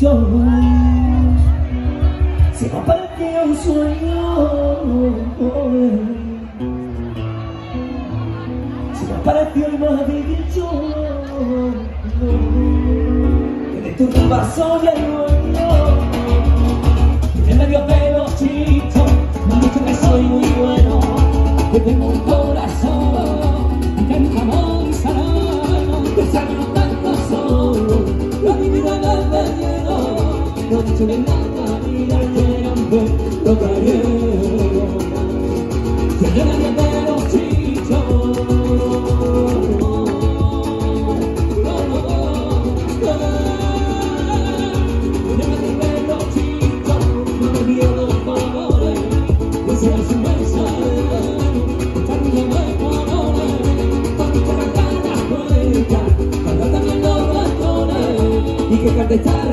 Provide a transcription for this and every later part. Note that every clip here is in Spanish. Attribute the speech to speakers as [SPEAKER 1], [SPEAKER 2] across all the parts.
[SPEAKER 1] chillos se me apareció un sueño. Se me apareció y me ha dicho que de tu vaso ya no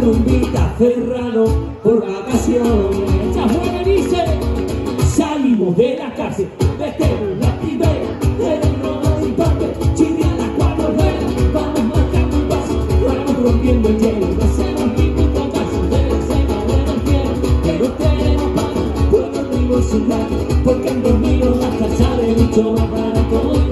[SPEAKER 1] rumbita cerrado por vacaciones. Esta buena dice, salimos de la cárcel, metemos la primera, tenemos un parte, chirria la cuatro ruedas, vamos marcando un paso, vamos rompiendo el hielo, no hacemos ningún tocazo, deseo bueno el cielo, pero tenemos pan, puedo amigo sin nada, porque han dormido las casas de mucho más barato,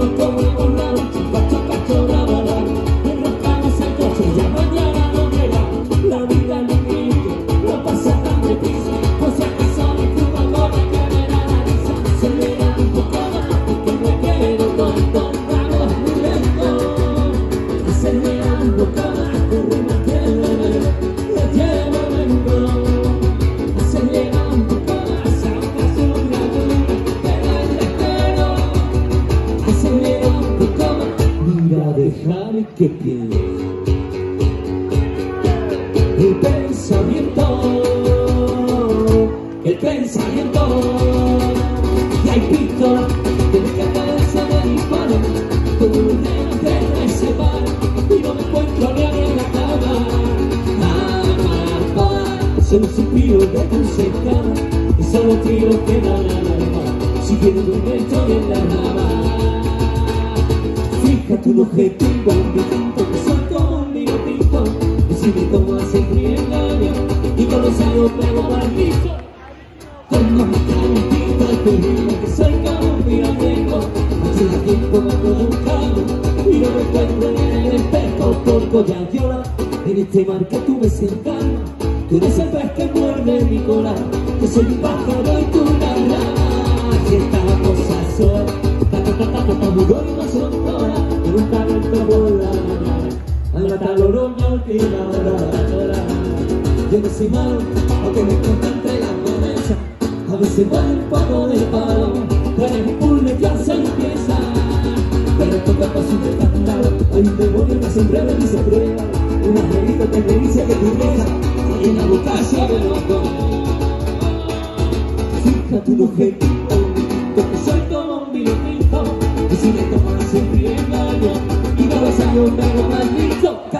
[SPEAKER 1] mira dejar que piense el pensamiento, el pensamiento, y hay pistola que me cabeza me dispara, con un dedo me separa, y no me encuentro ni en la cama. Mamá, solo suspiro de tu cercana, y solo tiro que da la alarma, siguiendo un estoy en la rama. Fíjate un objetivo, un distinto, que soy como un vino tinto, si me tomas el engaño, y con los años pego maldito, como mi calentito, el peligro, que soy como un flamenco, hace tiempo me y no me encuentro en el espejo, por collar llora, en este mar que tú calma, tú eres el pez que muerde mi cola, que soy un pájaro y tú una rana, que esta cosa sola, ta ta ta ta ta ta mudó y no son todas, pero un talento volar, anda tal oroña última hora, yo no soy malo, aunque me concentre la cabeza, a veces voy un poco de palo, pero en un puzzle ya se empieza, pero toca para su escándalo, hay un demonio que se enreda y se prueba, un angelito que me dice que tu vieja, y en la boca se de loco. Fíjate un objetivo, porque soy como un vino tinto, y si me tomas siempre no vas a yo me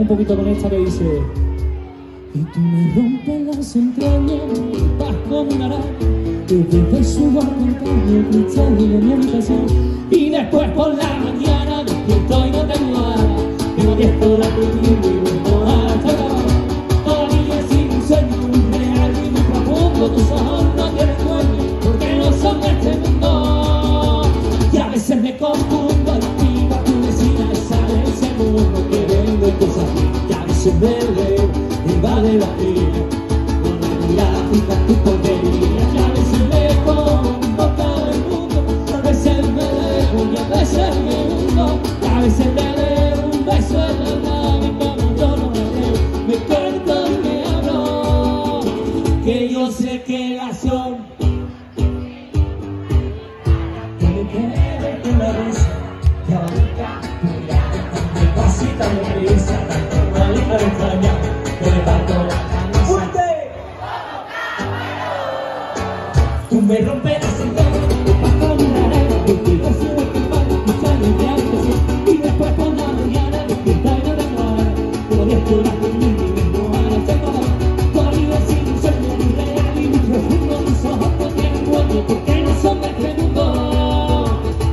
[SPEAKER 1] un
[SPEAKER 2] poquito con esta que dice
[SPEAKER 1] Y tú me rompes las entrañas, vas como una araña, te subo a montaña, cristal de mi habitación. Y después por la mañana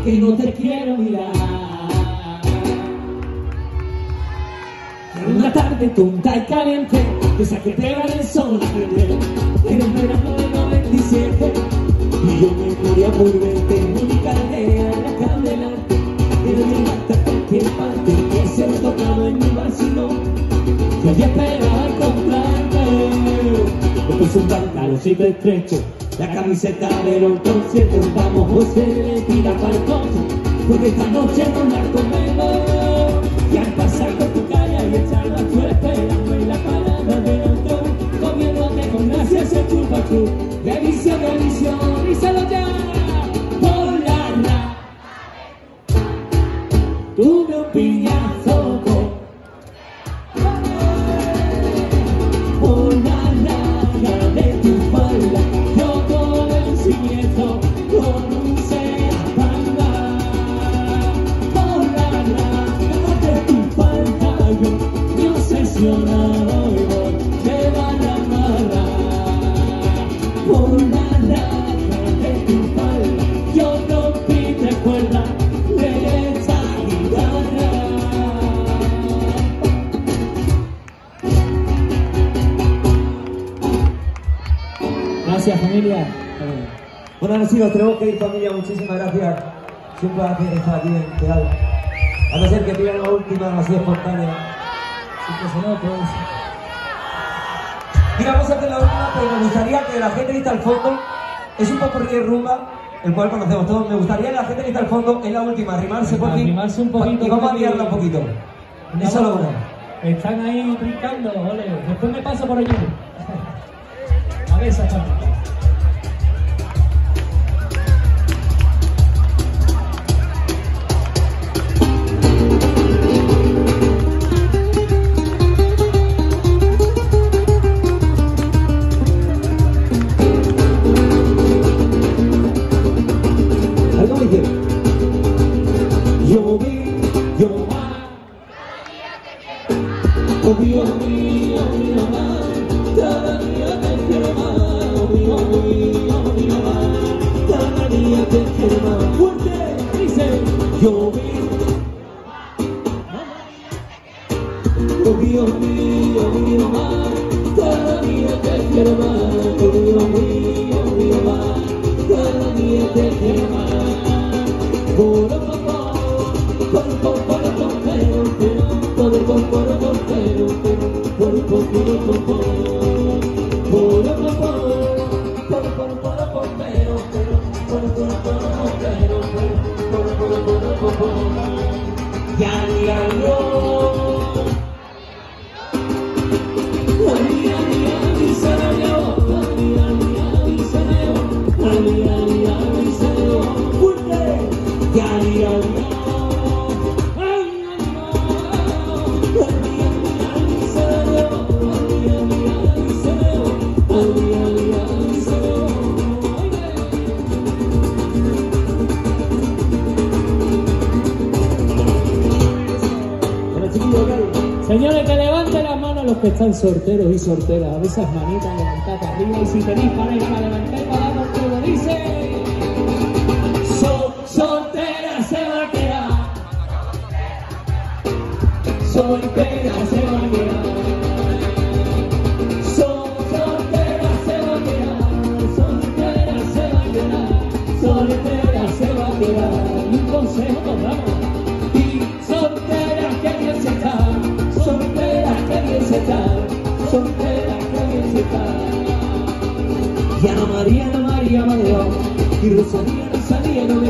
[SPEAKER 1] que no te mirar. En una tarde tonta y caliente, esa que pega el sol a prender, era el verano del 97, y yo me moría por verte, mi única idea era candelarte, pero llegaste a cualquier parte, que se me tocado en mi vacío, había esperado encontrarte. Me puse un pantalón siempre estrecho, la camiseta de los conciertos, vamos José le tira para el coche, porque esta noche no la comemos, y al pasar por tu calle y echarla tú esperando en la parada del autobús, comiéndote con gracia ese chupachú, delicia, delicia, díselo ya, por la. Tuve un
[SPEAKER 3] Bueno, sí, nos tenemos que ir familia, muchísimas gracias. Siempre hace estar aquí en Teal. A no ser que pidan la última, así espontánea.
[SPEAKER 2] Que se nota, pues.
[SPEAKER 3] Mira, vamos a hacer la última, pero me gustaría que la gente que está al fondo, es un poco de rumba, el cual conocemos todos. Me gustaría que la gente que está al fondo, es la última, arrimarse por.
[SPEAKER 2] Arrimarse un poquito,
[SPEAKER 3] Y vamos a liarla un poquito. Es solo una.
[SPEAKER 2] Están ahí brincando, ole. Después me paso por allí. A ver, esa
[SPEAKER 3] Oh Dios mío, mío más, cada día te quiero más. Oh Dios mío, mío más, cada día te quiero más. Por favor, por favor, por favor, por favor, por favor, por favor, por favor, por
[SPEAKER 2] favor, Yeah, yeah, yeah. están sorteros y sorteras. A veces manita levantada arriba y si tenéis pareja
[SPEAKER 1] levantada.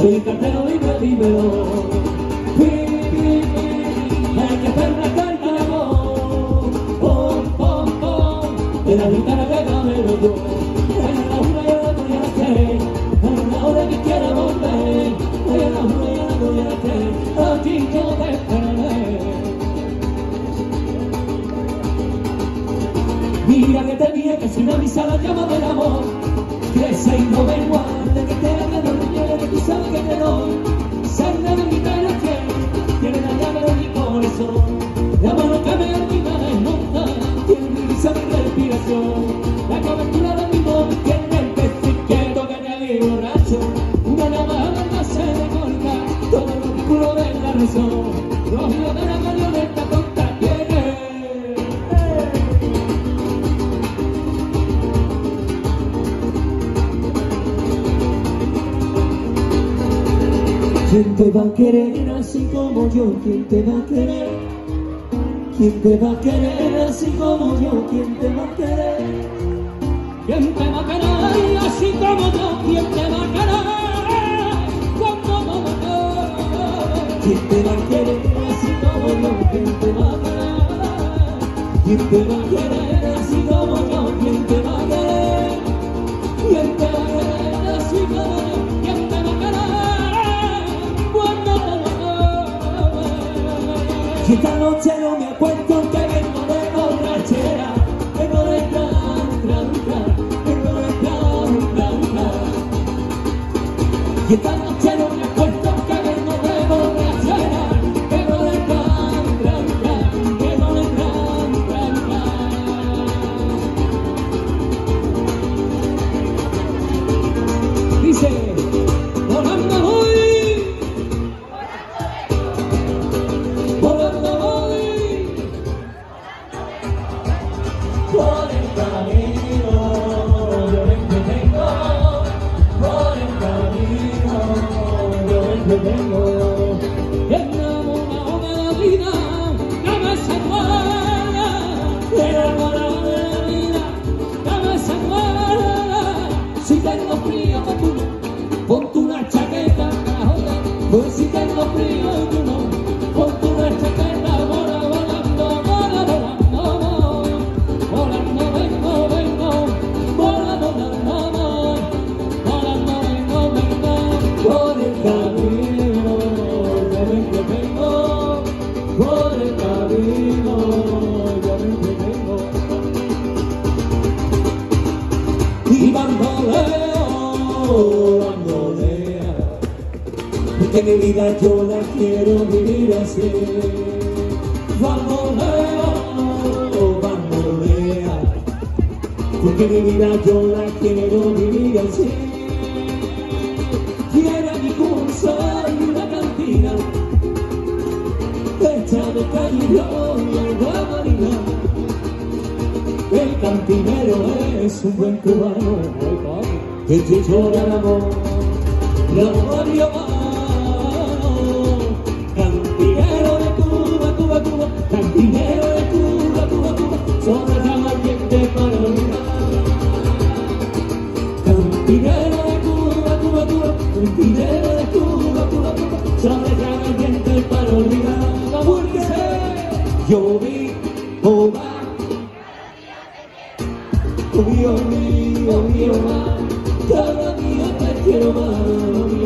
[SPEAKER 1] Soy el cartero, dime, dímelo. Hay que hacer una carta de amor. Pom, pom, pom. De la guitarra que camelo yo. Hay una una y a la tuya la sé. Hay una hora que quiera volver. Hay una una y a la tuya la sé. Aquí yo te esperaré. Mira que tenía que sin avisar la llama del amor. Crece y no me que te haga dormir que tú sabes que te doy. Sangre de mi tiene, tiene la llave de mi corazón. Te va a querer así como yo? ¿Quién te va a querer? ¿Quién te va a querer así como yo? ¿Quién te va a querer?
[SPEAKER 4] ¿Quién te va a querer así como yo? ¿Quién te va a querer?
[SPEAKER 1] ¿Quién te va a querer así como yo? ¿Quién te va a querer? ¿Quién te va a querer Y esta mi vida yo la quiero vivir así. Bamboleo, bambolea, porque mi vida yo la quiero vivir así. Tiene mi curso y una cantina, hecha de cañón y agua marina. El cantinero es un buen cubano que te llora el amor, el amor mío, más. Cada día te quiero más.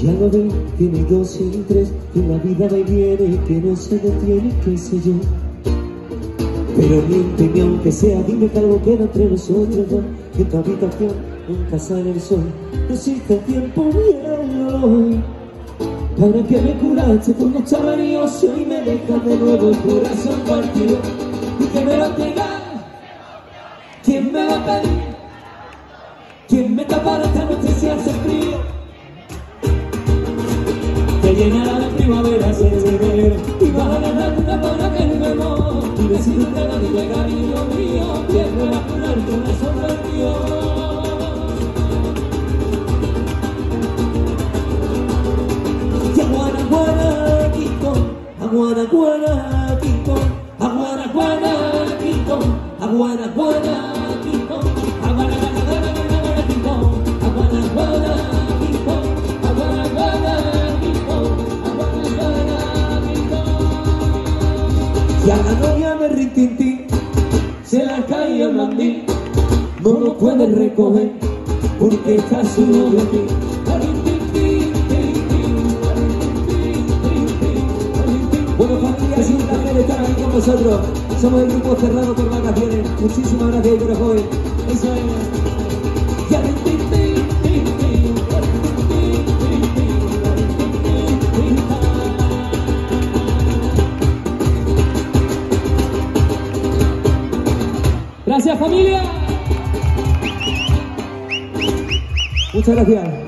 [SPEAKER 1] Ya lo ven, tiene dos y tres, que la vida va y viene, que no se detiene, qué sé yo. Pero miénteme aunque sea, dime que algo queda entre nosotros dos Que tu habitación nunca sale el sol. No existe tiempo, míralo hoy Para que me curaste cuando estaba nervioso Y me dejas de nuevo el corazón partido Que me va a ¿Quién me va a pedir? ¿Quién me tapará esta noche si hace frío? Te llenará de primavera ese enero Y vas Novio aquí Bueno familia, es un placer estar aquí con vosotros. Somos el grupo cerrado por vacaciones. Muchísimas gracias, Igor Joven. Eso es. Tin, tin, tin, tin, tin.
[SPEAKER 3] Gracias familia.
[SPEAKER 1] Muchas gracias.